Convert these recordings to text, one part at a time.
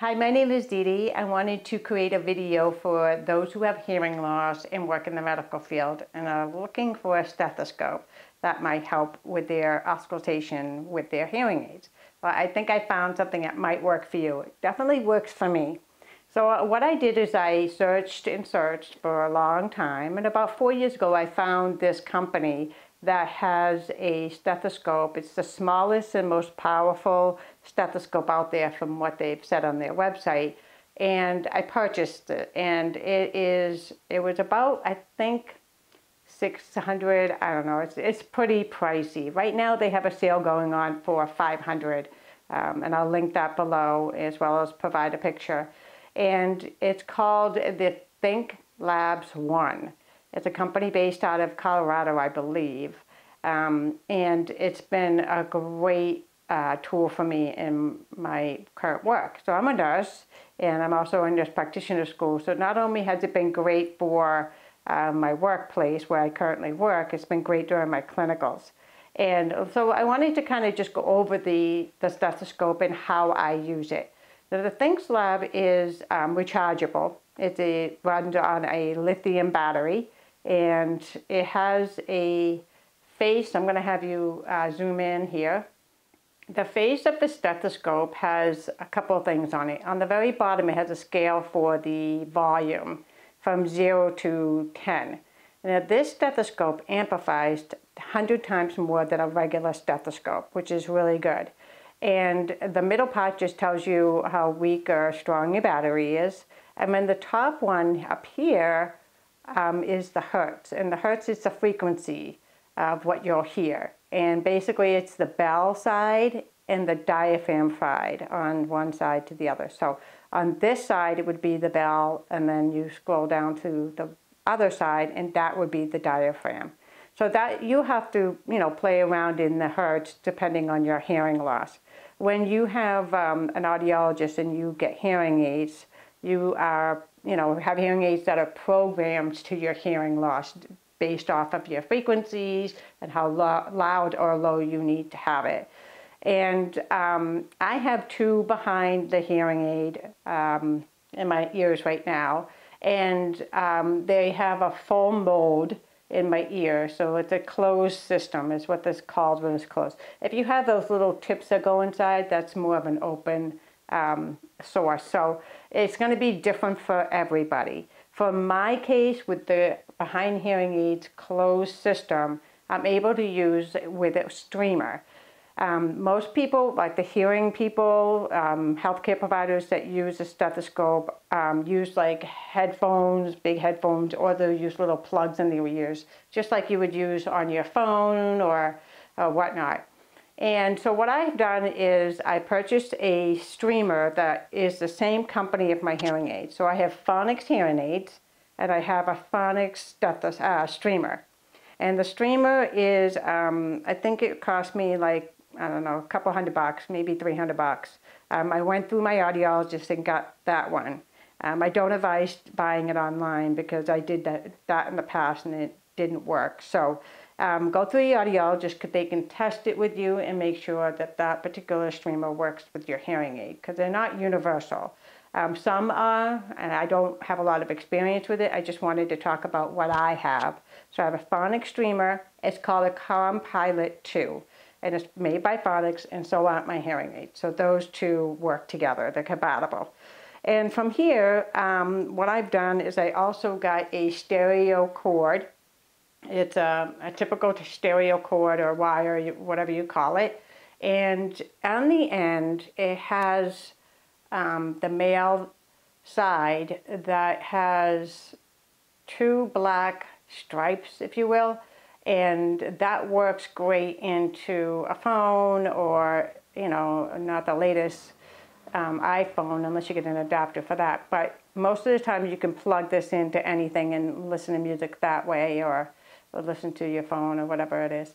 Hi, my name is Dee. I wanted to create a video for those who have hearing loss and work in the medical field and are looking for a stethoscope that might help with their auscultation with their hearing aids. Well, I think I found something that might work for you. It definitely works for me. So uh, what I did is I searched and searched for a long time and about four years ago I found this company that has a stethoscope. It's the smallest and most powerful stethoscope out there from what they've said on their website. And I purchased it and it is, it was about, I think, 600, I don't know, it's, it's pretty pricey. Right now they have a sale going on for 500 um, and I'll link that below as well as provide a picture. And it's called the Think Labs One. It's a company based out of Colorado, I believe. Um, and it's been a great uh, tool for me in my current work. So I'm a nurse and I'm also in nurse practitioner school. So not only has it been great for uh, my workplace where I currently work, it's been great during my clinicals. And so I wanted to kind of just go over the, the stethoscope and how I use it. So the ThinkLab is um, rechargeable. It's a, runs on a lithium battery and it has a face. I'm going to have you uh, zoom in here. The face of the stethoscope has a couple of things on it. On the very bottom, it has a scale for the volume from 0 to 10. Now, this stethoscope amplifies 100 times more than a regular stethoscope, which is really good. And the middle part just tells you how weak or strong your battery is. And then the top one up here um, is the hertz. And the hertz is the frequency of what you'll hear. And basically it's the bell side and the diaphragm side on one side to the other. So on this side it would be the bell and then you scroll down to the other side and that would be the diaphragm. So that you have to, you know, play around in the hertz depending on your hearing loss. When you have um, an audiologist and you get hearing aids, you are you know, have hearing aids that are programmed to your hearing loss based off of your frequencies and how lo loud or low you need to have it. And um, I have two behind the hearing aid um, in my ears right now. And um, they have a foam mode in my ear. So it's a closed system is what this called when it's closed. If you have those little tips that go inside, that's more of an open um, source. So it's going to be different for everybody. For my case, with the behind hearing aids closed system, I'm able to use with a streamer. Um, most people, like the hearing people, um, healthcare providers that use a stethoscope, um, use like headphones, big headphones, or they'll use little plugs in their ears, just like you would use on your phone or, or whatnot. And so what I've done is I purchased a streamer that is the same company of my hearing aids. So I have Phonaks hearing aids and I have a Phonaks uh, streamer. And the streamer is, um, I think it cost me like, I don't know, a couple hundred bucks, maybe 300 bucks. Um, I went through my audiologist and got that one. Um, I don't advise buying it online because I did that, that in the past and it didn't work. So um, go through the audiologist because they can test it with you and make sure that that particular streamer works with your hearing aid because they're not universal. Um, some are, and I don't have a lot of experience with it. I just wanted to talk about what I have. So I have a Phonaks streamer. It's called a ComPilot 2. And it's made by Phonaks, and so aren't my hearing aids. So those two work together. They're compatible. And from here, um, what I've done is I also got a stereo cord it's a, a typical stereo cord or wire, whatever you call it. And on the end, it has um, the male side that has two black stripes, if you will, and that works great into a phone or, you know, not the latest um, iPhone unless you get an adapter for that. But most of the time you can plug this into anything and listen to music that way or or listen to your phone or whatever it is.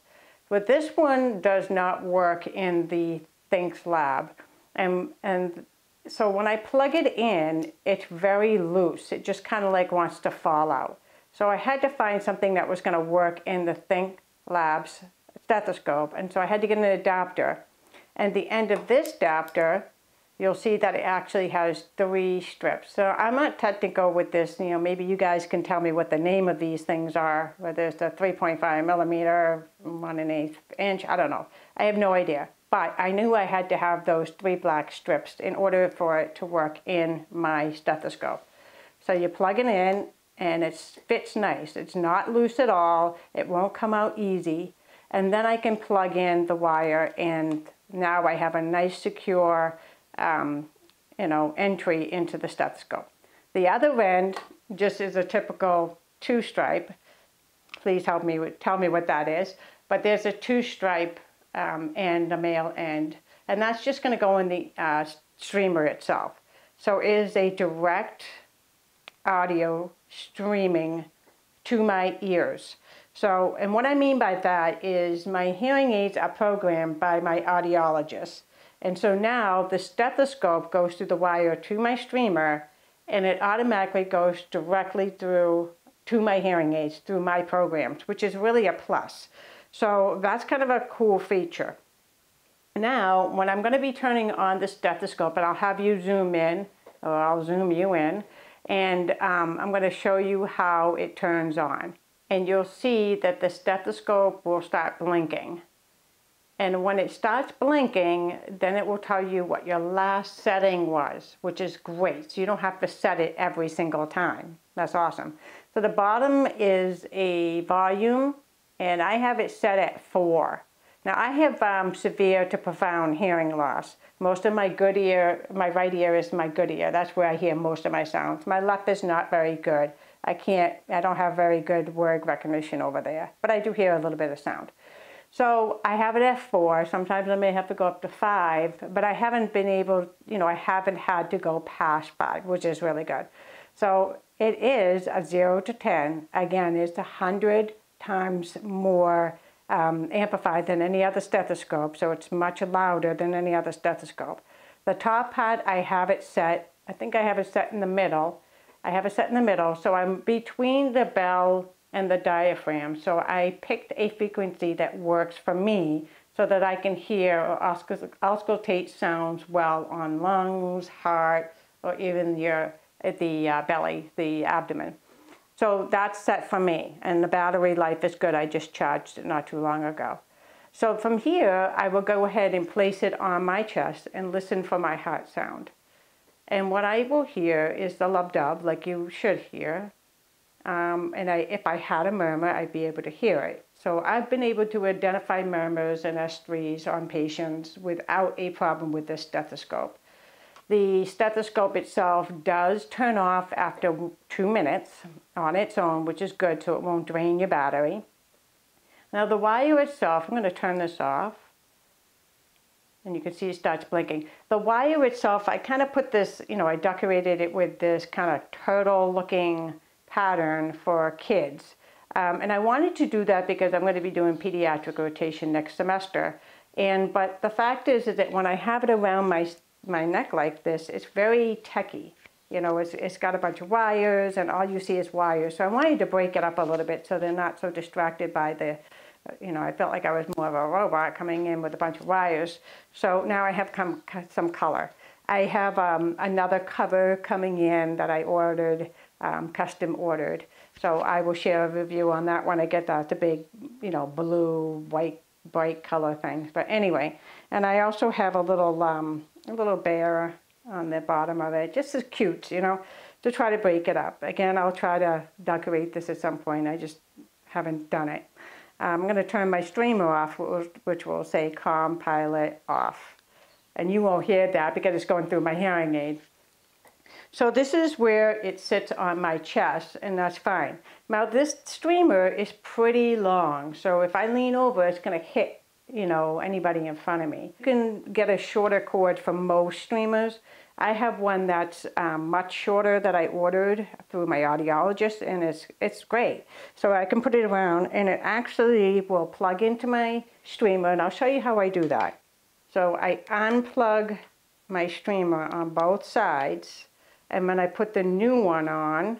But this one does not work in the ThinkLab. And, and so when I plug it in, it's very loose. It just kind of like wants to fall out. So I had to find something that was going to work in the Think Labs stethoscope. And so I had to get an adapter. And the end of this adapter, you'll see that it actually has three strips. So I'm not technical with this, you know, maybe you guys can tell me what the name of these things are, whether it's a 3.5 millimeter, one and eighth inch, I don't know. I have no idea. But I knew I had to have those three black strips in order for it to work in my stethoscope. So you plug it in and it fits nice. It's not loose at all. It won't come out easy. And then I can plug in the wire and now I have a nice secure um, you know, entry into the stethoscope. The other end just is a typical two stripe. Please help me tell me what that is. But there's a two stripe um, and a male end. And that's just going to go in the uh, streamer itself. So it is a direct audio streaming to my ears. So, and what I mean by that is my hearing aids are programmed by my audiologist. And so now the stethoscope goes through the wire to my streamer and it automatically goes directly through to my hearing aids through my programs, which is really a plus. So that's kind of a cool feature. Now, when I'm going to be turning on the stethoscope, and I'll have you zoom in, or I'll zoom you in, and um, I'm going to show you how it turns on. And you'll see that the stethoscope will start blinking. And when it starts blinking, then it will tell you what your last setting was, which is great. So you don't have to set it every single time. That's awesome. So the bottom is a volume and I have it set at four. Now I have um, severe to profound hearing loss. Most of my good ear, my right ear is my good ear. That's where I hear most of my sounds. My left is not very good. I can't, I don't have very good word recognition over there, but I do hear a little bit of sound. So I have it at four. Sometimes I may have to go up to five, but I haven't been able, you know, I haven't had to go past five, which is really good. So it is a zero to 10. Again, it's a hundred times more um, amplified than any other stethoscope, so it's much louder than any other stethoscope. The top part, I have it set, I think I have it set in the middle. I have it set in the middle, so I'm between the bell and the diaphragm. So I picked a frequency that works for me so that I can hear or auscultate sounds well on lungs, heart, or even your, the uh, belly, the abdomen. So that's set for me, and the battery life is good. I just charged it not too long ago. So from here, I will go ahead and place it on my chest and listen for my heart sound. And what I will hear is the lub-dub, like you should hear. Um, and I, if I had a murmur, I'd be able to hear it. So I've been able to identify murmurs and S3s on patients without a problem with this stethoscope. The stethoscope itself does turn off after two minutes on its own, which is good so it won't drain your battery. Now the wire itself, I'm going to turn this off. And you can see it starts blinking. The wire itself, I kind of put this, you know, I decorated it with this kind of turtle looking pattern for kids. Um, and I wanted to do that because I'm going to be doing pediatric rotation next semester. And but the fact is, is that when I have it around my my neck like this, it's very techy. You know, it's, it's got a bunch of wires and all you see is wires. So I wanted to break it up a little bit so they're not so distracted by the, you know, I felt like I was more of a robot coming in with a bunch of wires. So now I have come, some color. I have um, another cover coming in that I ordered, um, custom ordered. So I will share a review on that when I get that, the big, you know, blue, white, bright color things. But anyway, and I also have a little um, a little bear on the bottom of it, just as cute, you know, to try to break it up. Again, I'll try to decorate this at some point. I just haven't done it. I'm going to turn my streamer off, which will say ComPilot off. And you won't hear that because it's going through my hearing aid. So this is where it sits on my chest, and that's fine. Now this streamer is pretty long, so if I lean over, it's going to hit you know, anybody in front of me. You can get a shorter cord from most streamers. I have one that's um, much shorter that I ordered through my audiologist and it's, it's great. So I can put it around and it actually will plug into my streamer and I'll show you how I do that. So I unplug my streamer on both sides and then I put the new one on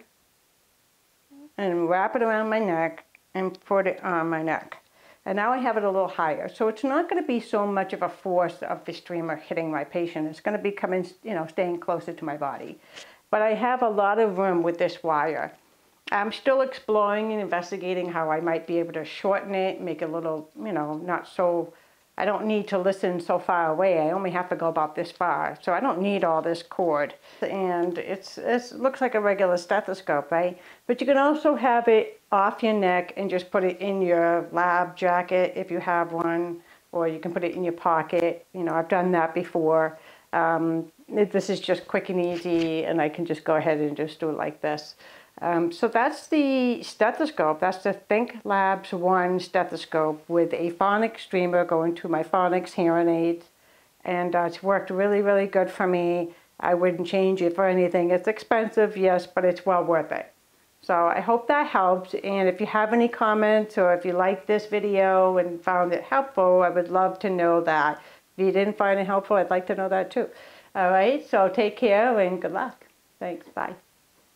and wrap it around my neck and put it on my neck. And now I have it a little higher. So it's not going to be so much of a force of the streamer hitting my patient. It's going to be coming, you know, staying closer to my body. But I have a lot of room with this wire. I'm still exploring and investigating how I might be able to shorten it, make it a little, you know, not so I don't need to listen so far away. I only have to go about this far. So I don't need all this cord. And it's, it looks like a regular stethoscope, right? But you can also have it off your neck and just put it in your lab jacket if you have one, or you can put it in your pocket. You know, I've done that before. Um, this is just quick and easy, and I can just go ahead and just do it like this. Um, so that's the stethoscope. That's the Thinklabs 1 stethoscope with a Phonaks streamer going to my Phonaks hearing aids. And uh, it's worked really, really good for me. I wouldn't change it for anything. It's expensive, yes, but it's well worth it. So I hope that helped. And if you have any comments or if you liked this video and found it helpful, I would love to know that. If you didn't find it helpful, I'd like to know that too. All right, so take care and good luck. Thanks, bye.